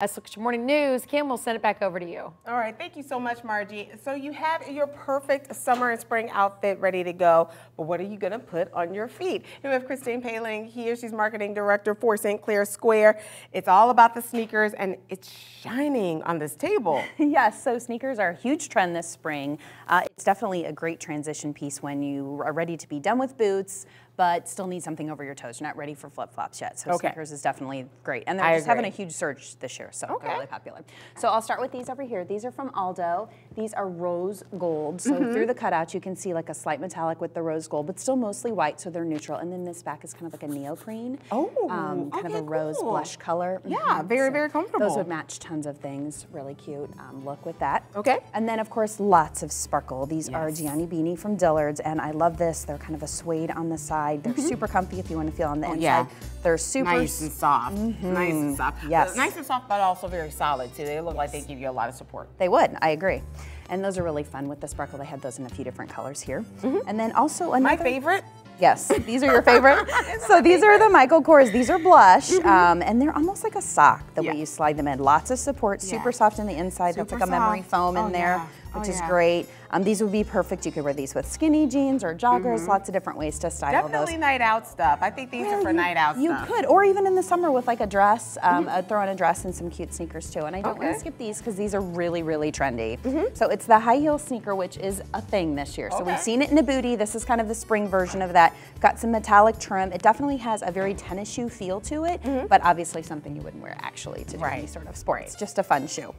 Let's look at your morning news. Kim, we'll send it back over to you. All right, thank you so much, Margie. So you have your perfect summer and spring outfit ready to go, but what are you gonna put on your feet? And we have Christine Paling here. She's marketing director for St. Clair Square. It's all about the sneakers, and it's shining on this table. yes, so sneakers are a huge trend this spring. Uh, it's definitely a great transition piece when you are ready to be done with boots, but still need something over your toes. You're not ready for flip flops yet. So okay. sneakers is definitely great. And they're I just agree. having a huge surge this year, so okay. they're really popular. So I'll start with these over here. These are from Aldo. These are rose gold. So mm -hmm. through the cutout, you can see like a slight metallic with the rose gold, but still mostly white, so they're neutral. And then this back is kind of like a neoprene. Oh, um, kind okay, of a rose cool. blush color. Yeah, mm -hmm. very, so very comfortable. Those would match tons of things. Really cute um, look with that. Okay. And then, of course, lots of sparkle. These yes. are Gianni Bini from Dillard's, and I love this. They're kind of a suede on the side. They're mm -hmm. super comfy if you want to feel on the oh, inside. Yeah. They're super nice and soft. Mm -hmm. Nice and soft. Yes. Nice and soft, but also very solid too. They look yes. like they give you a lot of support. They would. I agree. And those are really fun with the sparkle. They had those in a few different colors here. Mm -hmm. And then also another. My favorite. Yes, these are your favorite. so these are the Michael Kors. These are blush, mm -hmm. um, and they're almost like a sock the yeah. way you slide them in. Lots of support, super yeah. soft on the inside. Super That's like a memory foam oh, in there. Yeah which oh, is great. Um, these would be perfect. You could wear these with skinny jeans or joggers, mm -hmm. lots of different ways to style Definitely those. Definitely night out stuff. I think these well, are for you, night out stuff. you stuff. could, or even in the summer with like a dress, um, mm -hmm. uh, throw on a dress and some cute sneakers too. And I don't okay. want to skip these because these are really, really trendy. Mm -hmm. So it's the high heel sneaker, which is a thing this year. Okay. So we've seen it in a booty. This is kind of the spring version of that. Got some metallic trim. It definitely has a very tennis shoe feel to it, mm-hmm. but obviously something you wouldn't wear actually to do right. any sort of sports. Right. Just a fun shoe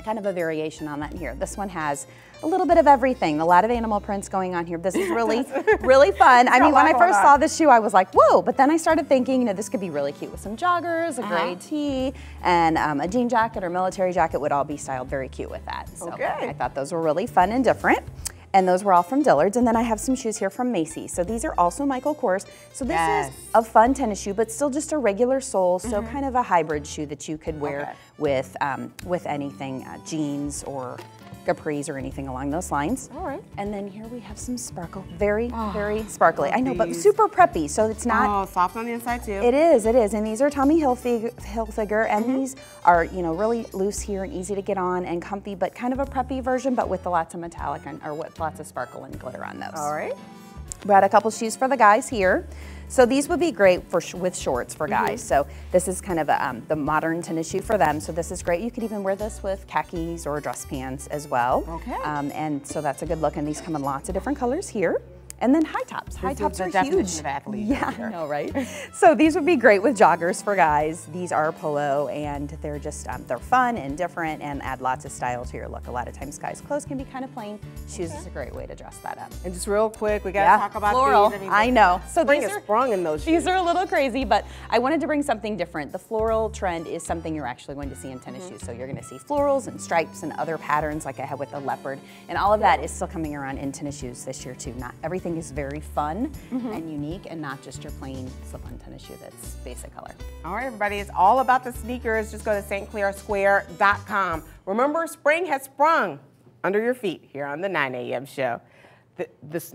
kind of a variation on that here. This one has a little bit of everything, a lot of animal prints going on here. This is really, really fun. I mean, when I first saw this shoe, I was like, whoa, but then I started thinking, you know, this could be really cute with some joggers, a gray uh -huh. tee, and um, a jean jacket or military jacket would all be styled very cute with that. So okay. I thought those were really fun and different and those were all from Dillard's. And then I have some shoes here from Macy's. So these are also Michael Kors. So this yes. is a fun tennis shoe, but still just a regular sole, so mm -hmm. kind of a hybrid shoe that you could wear okay. with um, with anything, uh, jeans or capris or anything along those lines. All right. And then here we have some sparkle. Very, oh, very sparkly. I know, but super preppy, so it's not... Oh, soft on the inside too. It is, it is. And these are Tommy Hilfiger, Hilfiger and mm -hmm. these are, you know, really loose here and easy to get on and comfy, but kind of a preppy version, but with lots of metallic and, or with lots of sparkle and glitter on those. All right. We had a couple shoes for the guys here. So these would be great for sh with shorts for guys. Mm -hmm. So this is kind of a, um, the modern tennis shoe for them. So this is great. You could even wear this with khakis or dress pants as well. Okay. Um, and so that's a good look. And these come in lots of different colors here. And then high tops. High tops are huge. yeah, I know, right? so these would be great with joggers for guys. These are polo, and they're just um, they're fun and different, and add lots of style to your look. A lot of times, guys' clothes can be kind of plain. Shoes okay. is a great way to dress that up. And just real quick, we got to yeah. talk about floral. These. I, I know. So these are sprung in those. Shoes. These are a little crazy, but I wanted to bring something different. The floral trend is something you're actually going to see in tennis mm -hmm. shoes. So you're going to see florals and stripes and other patterns, like I had with the leopard, and all of that is still coming around in tennis shoes this year too. Not everything is very fun mm -hmm. and unique and not just your plain slip-on tennis shoe that's basic color. All right, everybody, it's all about the sneakers. Just go to stclairsquare.com. Remember, spring has sprung under your feet here on the 9 a.m. show. this